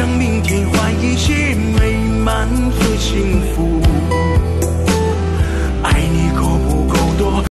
向明天换一些美满和幸福。